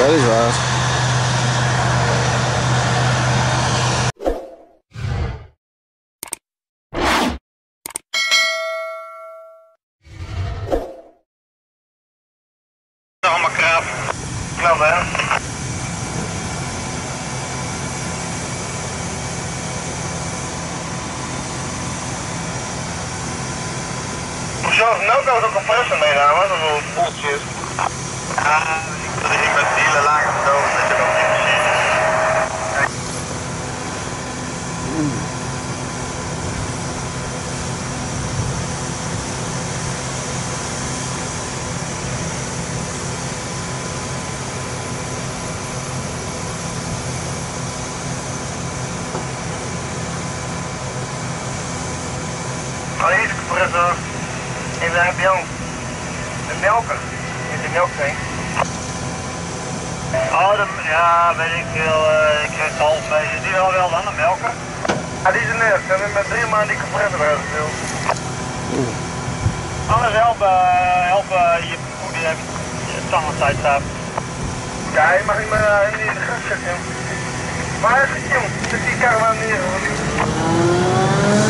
Dat is waar. Allemaal krap. Knap hè? Hoezo is nou kan ook een compressor meegaan, wat een bullshit. Ja, dat ik met die hele lage verdoven, dat je dat niet meer ziet. Oh, hier is de compressor. Even naar bij jou. De melker. In de melktank. Ja, weet ik veel. eh, ik krijg het half mee. Is die al wel dan, de melker? Ja, die is net. We hebben met drie maanden die compressor uitgespeeld. Anders helpen, eh, helpen je hoe die heeft standaard staat. Ja, je mag niet meer uh, in de gas zetten. Waar is het, jong? Zet die caravan neer. Dat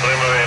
Blijven door,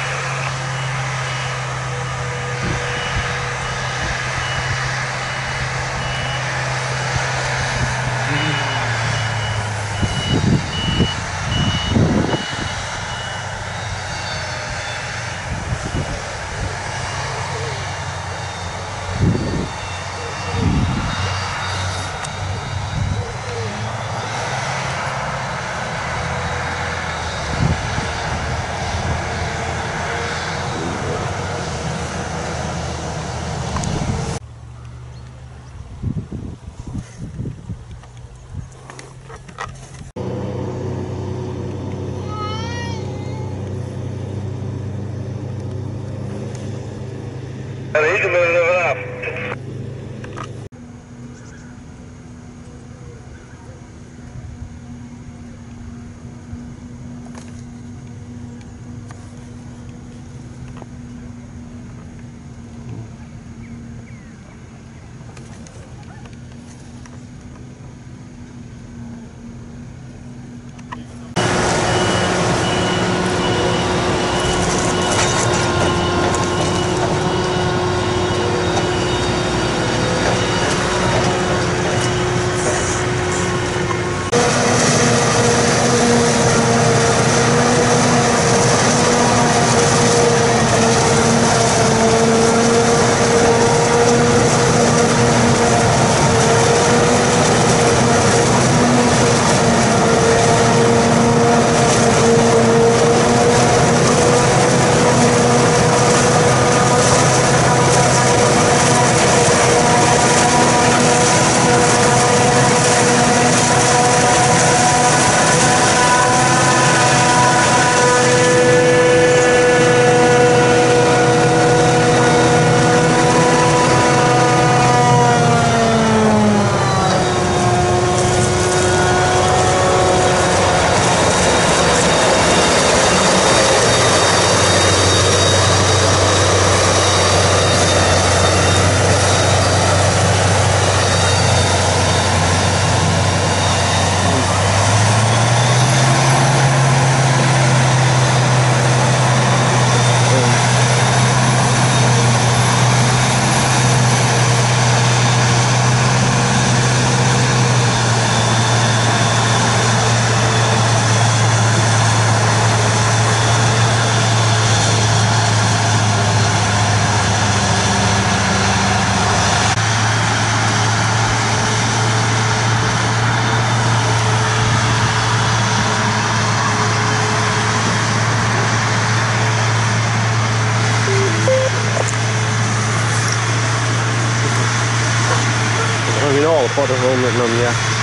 mitgenommen mir.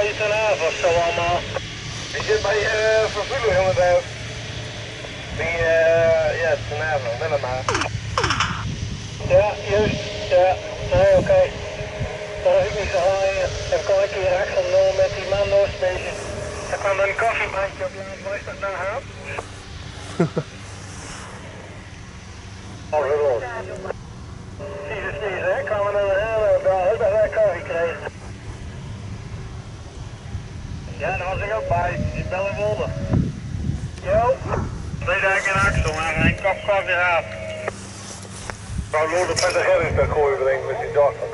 Bij ten haven of zo allemaal? Die zit bij uh, vervuiling inderdaad. Die, eh, ja, haven, wel maar. Ja, juist, ja, nee, oké. Dat heb ik niet zo in. Heb ik keer achter genomen met die man Noordsbeestje. Er kwam een koffiebandje op langs, waar is dat nou bij in Bellenwolde. Jo. Twee dagen in Axel, maar een kap kwam weer aan. Nou, op de daar gooien met die dochter.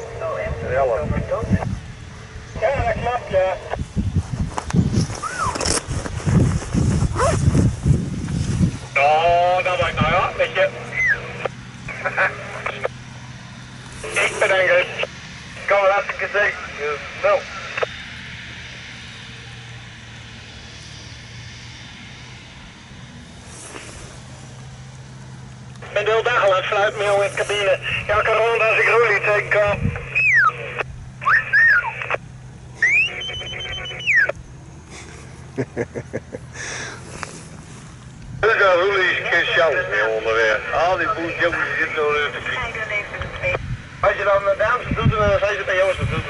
Ja, dat je. Oh, dat lijkt nou ja, weet ik ben Engels. Kan wel even gezegd. Jongen in de cabine. Ja, ik kan rond als ik roelie tegen kan. Dat is een roelie speciaal mee onderweg. Al die boel jongens die zitten door te fietsen. Als je dan met dames doet, dan zijn ze bij jongens dat doen.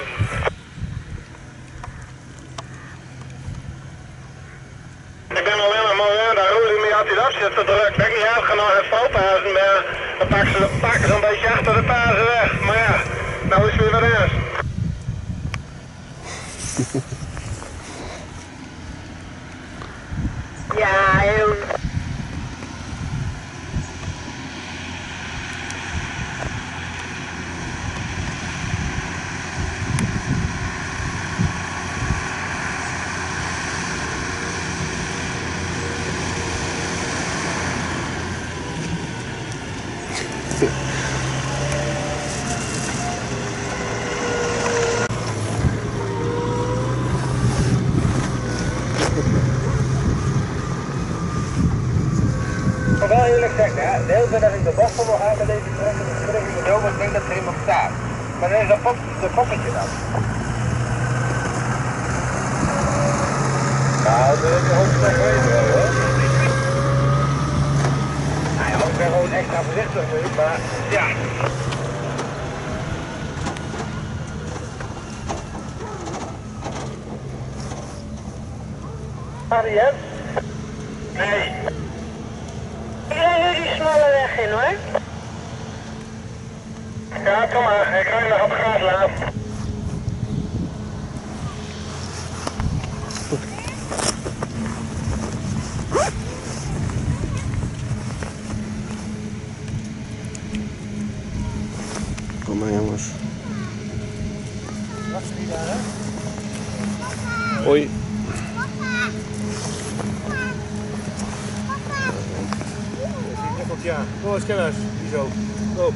Ik ben alleen maar mooi daar roelie mee altijd op zit te druk. Uitgenomen in valpazen meer. Dan pakken ze, pakken ze een beetje achter de pazen weg. Maar ja, nou is weer wat. Ja, heel. Maar wel eerlijk zeggen, hè, de hele tijd dat ik de bocht wil gaan met deze trekker, dan terug ik denk dat er iemand staat. Maar dan is dat pop, de poppetje dan. Nou, dat is een hoofdstuk weten hoor. Nou ja, ik ben gewoon extra voorzichtig nu, maar ja. Harriet? Nee. Ik rij nu die smalle weg in hoor. Ja, kom maar. Ik ga je nog op gas laten. Kom maar jongens. Hoi. Ja, kom eens kennis. Die zo. Loop.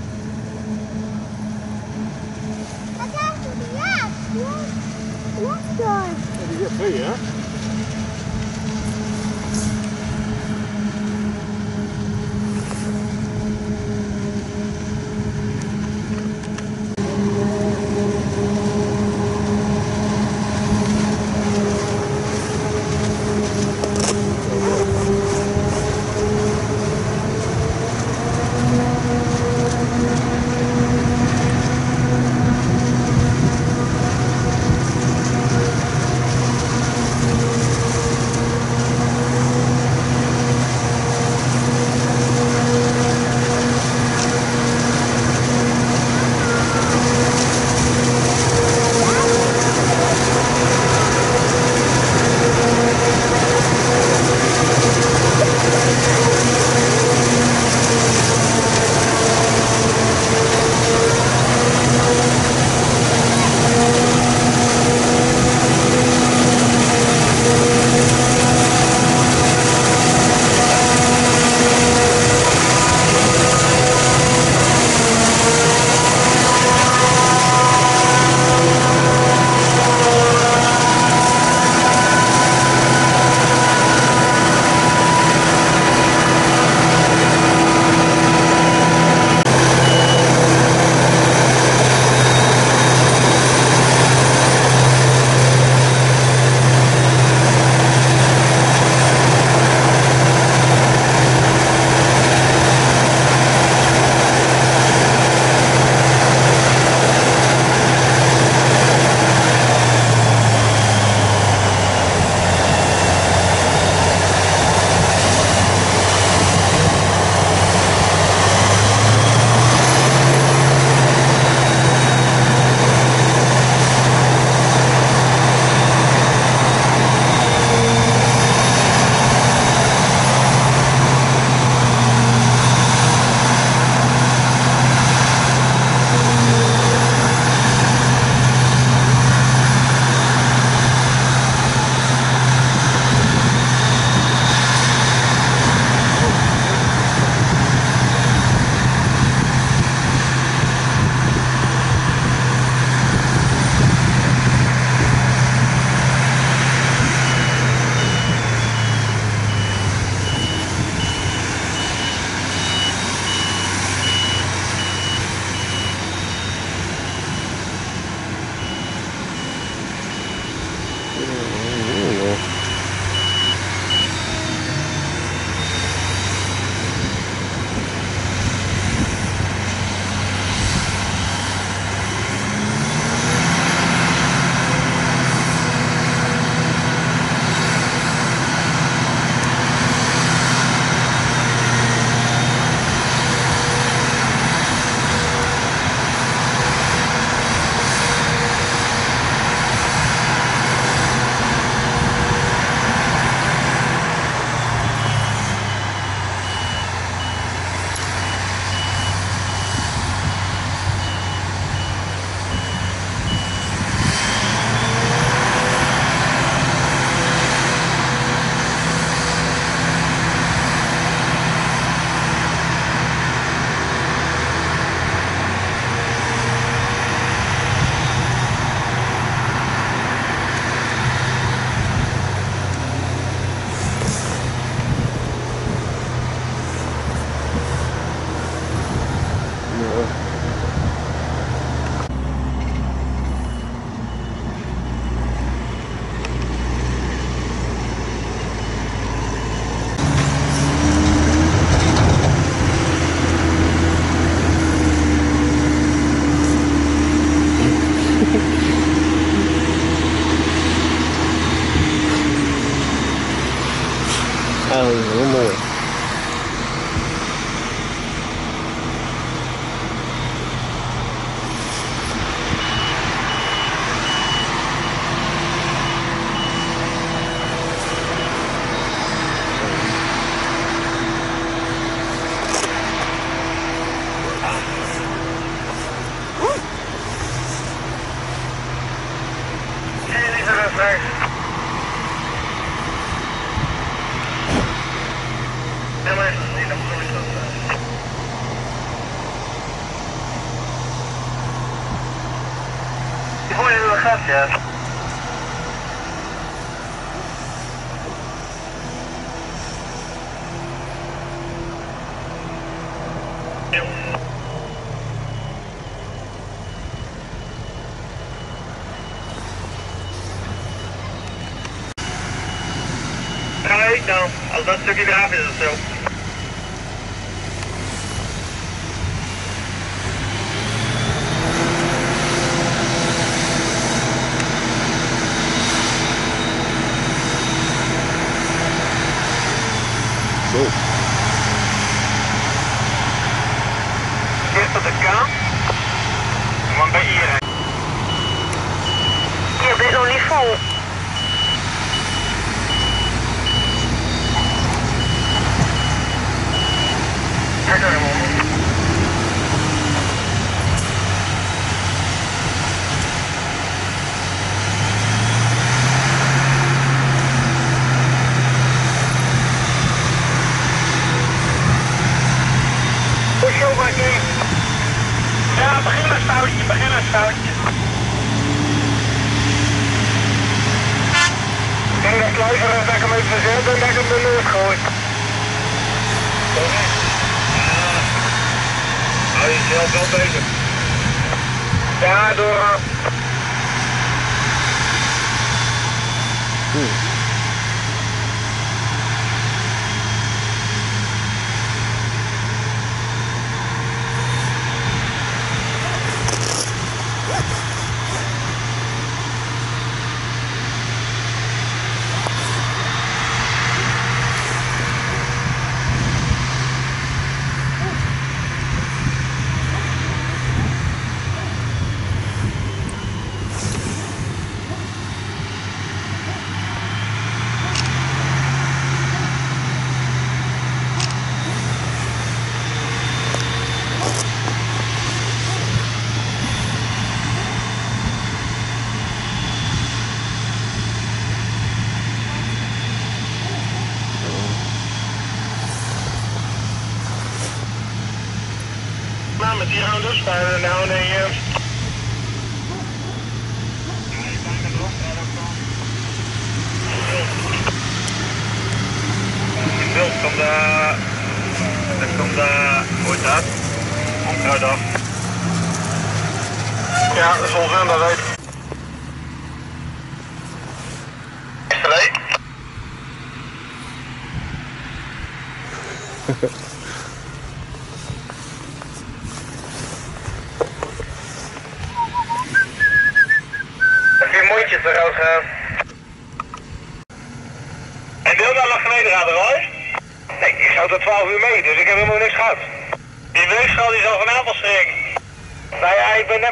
Ja, die zegt voor je wel gaat, ja. Kijk dan, als dat stukje eraf is of zo. Zo. Eerst op de kant. Man bij hier. Je bent nog niet vol. Kijk daar man. Ja, begin een foutje, begin een foutje. Ik denk dat kluiver dat ik hem even verzet en dat ik hem de lucht gooi. Hou je zelf wel bezig. Ja, door. Nou,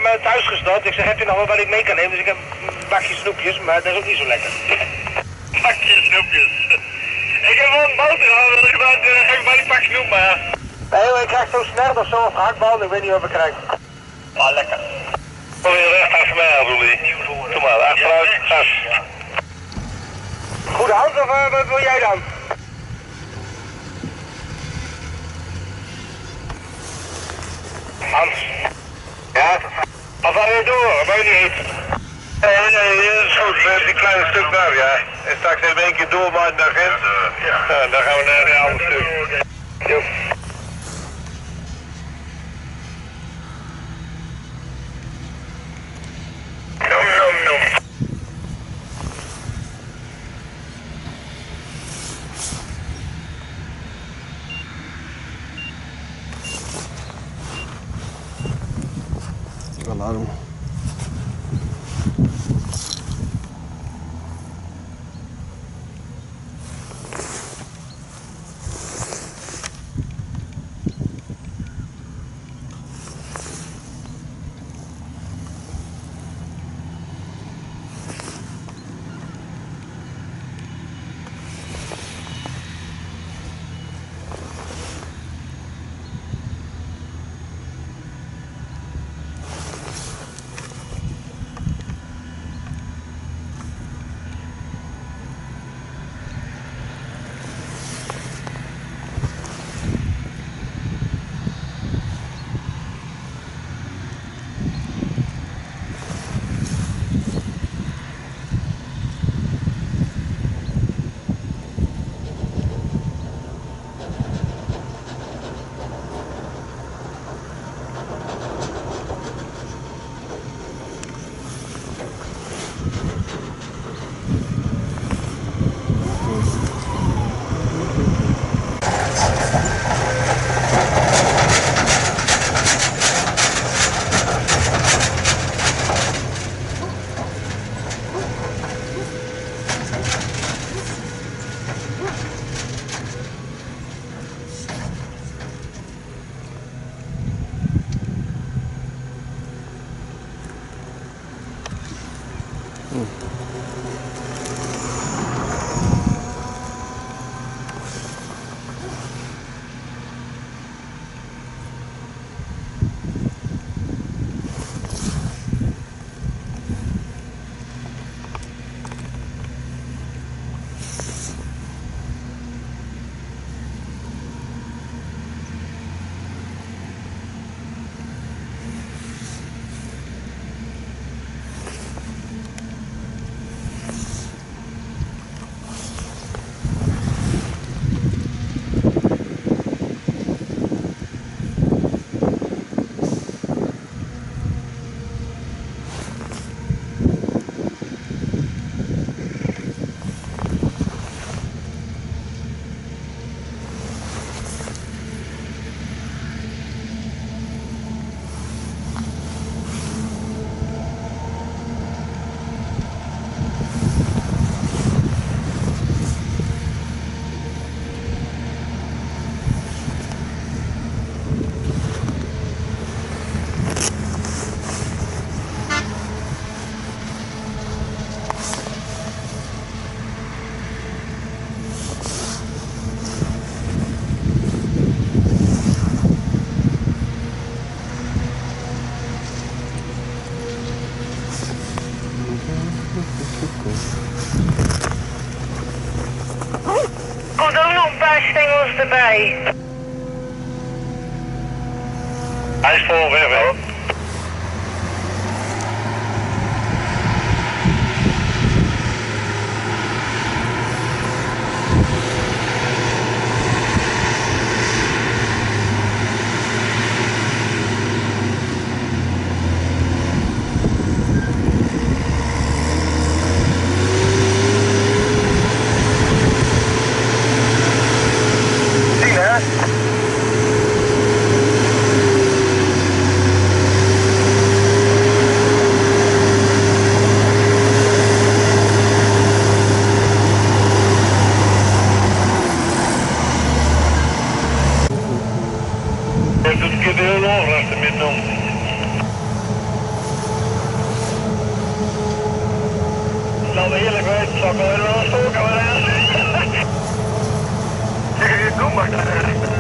ben net met thuis gestart. Ik zeg, heb je nog wat wat ik mee kan nemen? Dus ik heb een bakje snoepjes, maar dat is ook niet zo lekker. Bakje snoepjes. Ik heb wel een boterham, wil ik maar, uh, geef maar die pak snoep maar. Nee, maar ik krijg zo snel of zo of gehaktbal, ik weet niet wat ik krijg. Ah, lekker. Probeer de weg achter mij aan, Roelie. Kom maar, achteruit, gas. Goed hout of uh, wat wil jij dan? Hans. Ja? Of wil je door? Weet niet. Nee, nee, dat is goed. We hebben die kleine stuk daar, ja. En straks even één keer doormaken naar Gent. Ja, dan gaan we naar een ander stuk. nog een stengels erbij. Hij is vol weg, Margarita.